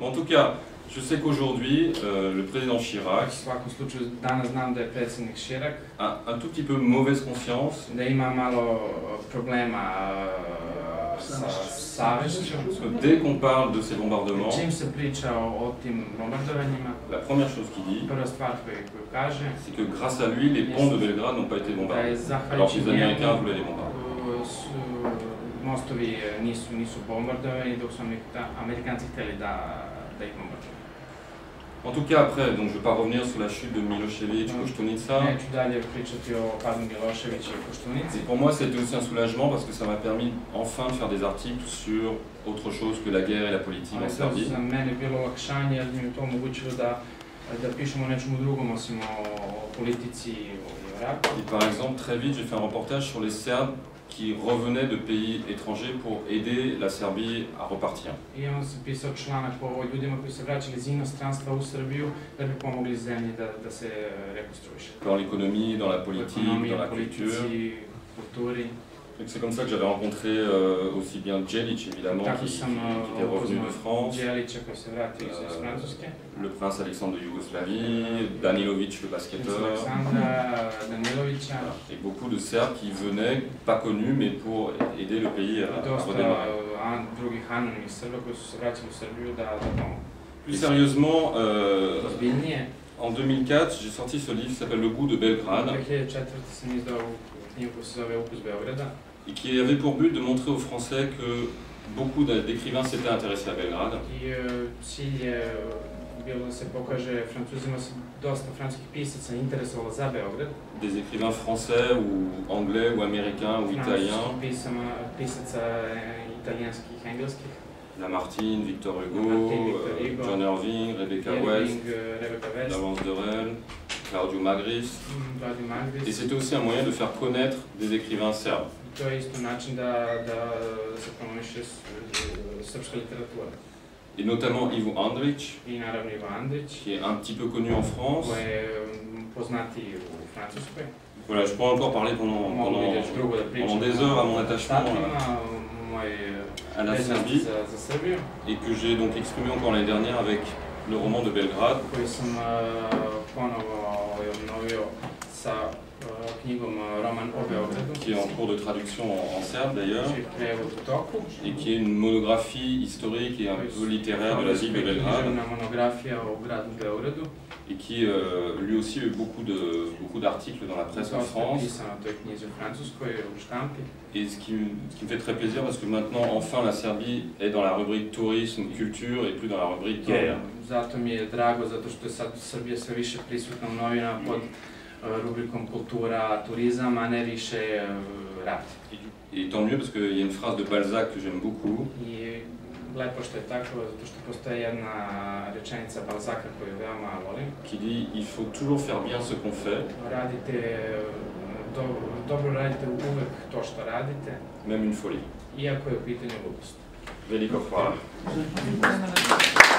En tout cas, je sais qu'aujourd'hui, euh, le président Chirac a un tout petit peu mauvaise conscience. Parce que dès qu'on parle de ces bombardements, la première chose qu'il dit, c'est que grâce à lui, les ponts de Belgrade n'ont pas été bombardés, alors que les Américains voulaient les bombarder. Mostovi uh, nisu, nisu bombardovani dok su Amerika- Amerikanci htjeli da, da ih. En tout cas, après, donc je ne vais pas revenir sur la chute de Milosevic, Koštunici. Et pour moi, c'était aussi un soulagement parce que ça m'a permis enfin de faire des articles sur autre chose que la guerre et la politique en Serbie. Da, pišemo nečemu drugom osim o, politici i o. Et par exemple, très vite, j'ai fait un reportage sur les Serbes qui revenaient de pays étrangers pour aider la Serbie à repartir. I onda sam pisao članak o ljudima koji se vraćali iz inostranstva u Srbiju da bi pomogli zemlji da, da se rekonstruiše. Dans l'économie, dans la politique, dans la culture. politici, kulturi. C'est comme ça que j'avais rencontré euh, aussi bien Djelic, évidemment, qui, qui- sam qui e, était revenu de France, E, Francuske, le prince Alexandre de Yougoslavie, Danilovic, le basketteur. Voilà. Et beaucoup de Serbes qui venaient, pas connus, mais pour aider le pays à, à redémarrer. Plus sérieusement, euh, en 2004, j'ai sorti ce livre qui s'appelle Le goût de Belgrade 2004. sam izdao knjigu koja se zove Ukus Beograda et qui avait pour but de montrer aux Français que beaucoup d'écrivains s'étaient intéressés à Belgrade. i cilj je bilo da se pokaže Francuzima se dosta francuskih pisaca interesovalo za Beograd. Des écrivains français ou anglais ou américains ou italiens, Francuskih pisama, pisaca e, italijanskih, engleskih. Lamartine, Victor Hugo, Lamartine, Victor euh, Hugo. John Irving, Rebecca West, Irving, e, Rebecca West, Laurence Dorel, Claudio Magris. mm, Claudio Et Magris. c'était aussi un moyen de faire connaître des écrivains serbes. To je isto način da, da se promoviše s- srpska literatura. Et notamment Ivo Andrić, I naravno Ivo Andrić, qui est un petit peu connu en France. koji je mm, poznatiji u Francuskoj. Voilà, je pourrais encore parler pendant, pendant, pendant des heures à mon attachement à, Satima, moj à la Serbie et que j'ai donc exprimé encore l'année dernière avec le roman de Belgrade. Uh, uh, uh, Beogradu, qui est en cours de traduction en, en serbe d'ailleurs, et qui est une monographie historique et un peu littéraire de la ville de Belgrade, et qui euh, lui aussi a eu beaucoup de beaucoup d'articles dans la presse en France. Et ce qui, me- ce qui me fait très plaisir parce que maintenant, enfin, la Serbie est dans la rubrique tourisme, culture et plus dans la rubrique guerre. Zato mi je drago, zato što je sad Srbija sve više prisutna u novinama pod rubrikom kultura, turizam, a ne više uh, rat. Et tant mieux parce qu'il y a une phrase de Balzac que j'aime beaucoup, I lepo što je tako, zato što postoji jedna rečenica Balzaka koju veoma volim. qui dit il faut toujours faire bien ce qu'on fait, Radite, do, dobro radite uvek to što radite, même une folie. iako je u pitanju glupost. Veliko hvala. Hvala.